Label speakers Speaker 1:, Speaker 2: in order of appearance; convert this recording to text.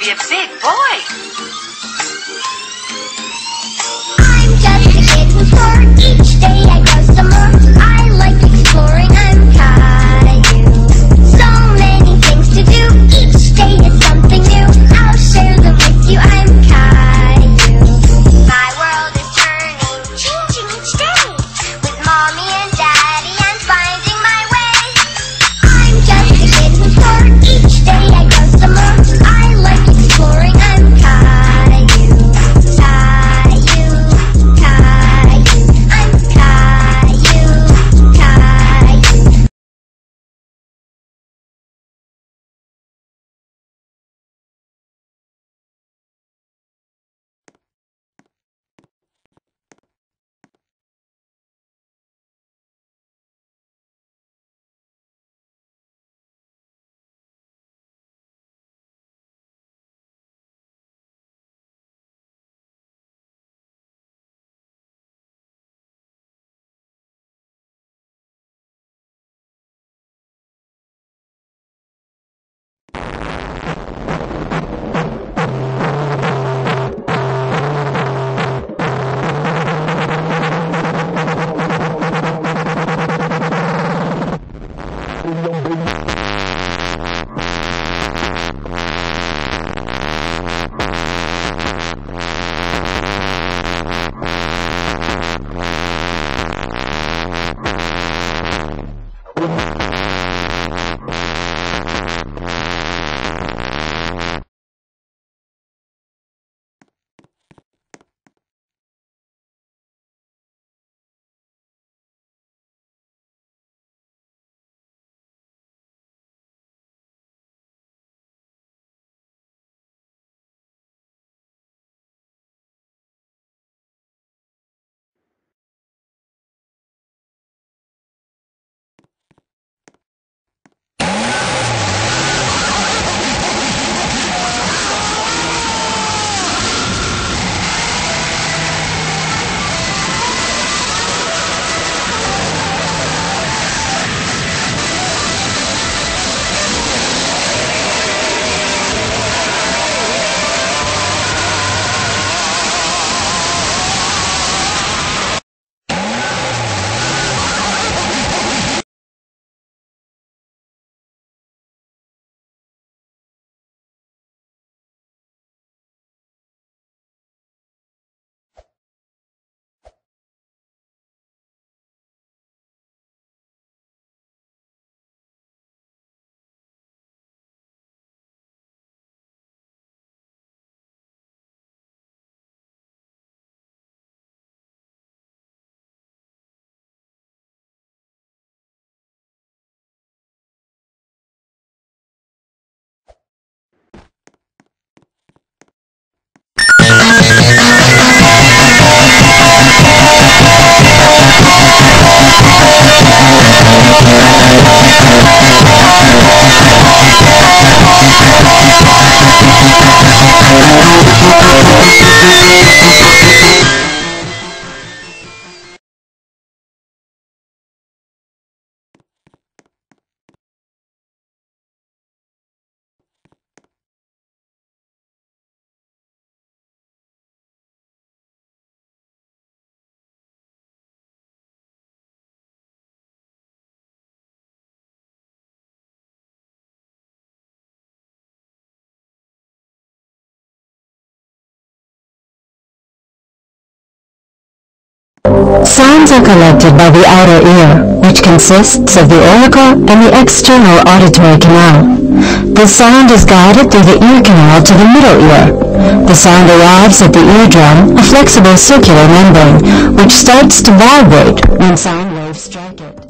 Speaker 1: be a big boy.
Speaker 2: Sounds are collected by the outer ear, which consists of the auricle and the external auditory canal. The sound is guided through the ear canal to the middle ear. The sound arrives at the eardrum, a flexible circular membrane, which starts to vibrate when sound waves strike it.